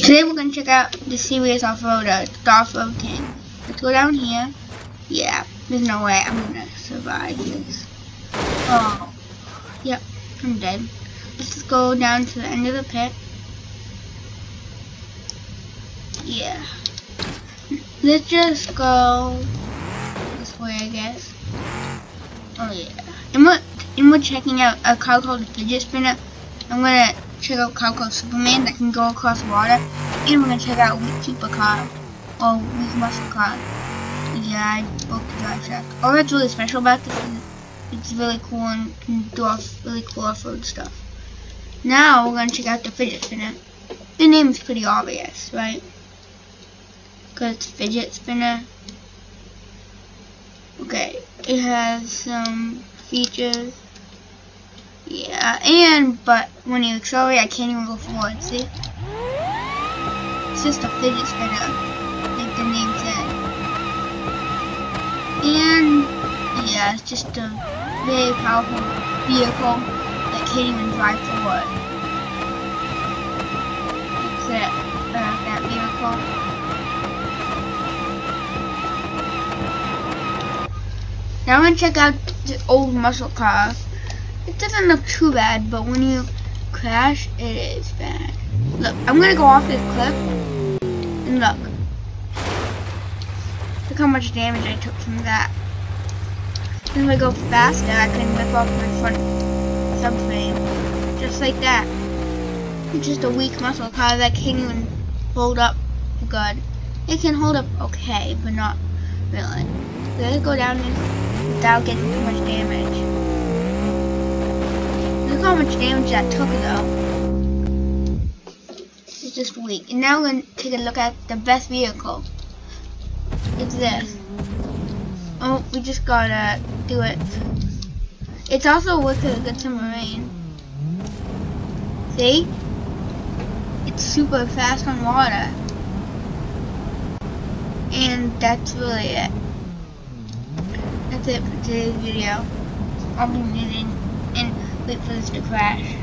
Today we're going to check out the series off-roader, the Off-Road uh, King. Let's go down here. Yeah, there's no way I'm going to survive this. Oh, yep, I'm dead. Let's just go down to the end of the pit. Yeah. Let's just go this way, I guess. Oh yeah. And we're, and we're checking out a car called the Fidget Spinner. I'm gonna check out car called Superman that can go across water. And we're gonna check out Weak Supercar. Or oh, Weak Muscle Car. Yeah, I broke the drive shaft. All oh, that's really special about this is it's really cool and can do off really cool off-road stuff. Now we're gonna check out the Fidget Spinner. The name is pretty obvious, right? Because it's Fidget Spinner. Okay, it has some features. Yeah, and, but when you accelerate, I can't even go forward, see? It's just a fidget spinner, like the name said. And, yeah, it's just a very powerful vehicle that can't even drive forward. Except, uh, that vehicle. Now I'm gonna check out the old muscle car. It doesn't look too bad, but when you crash, it is bad. Look, I'm gonna go off this cliff, and look. Look how much damage I took from that. If I go faster, I can rip off my front subframe. Just like that. Just a weak muscle car that can't even hold up good. It can hold up okay, but not really. Let it go down without getting too much damage. Much damage that took though. It's just weak. And now we're going to take a look at the best vehicle. It's this. Oh, we just gotta do it. It's also wicked a good submarine. See? It's super fast on water. And that's really it. That's it for today's video. I'll be muting and Wait for this to crash.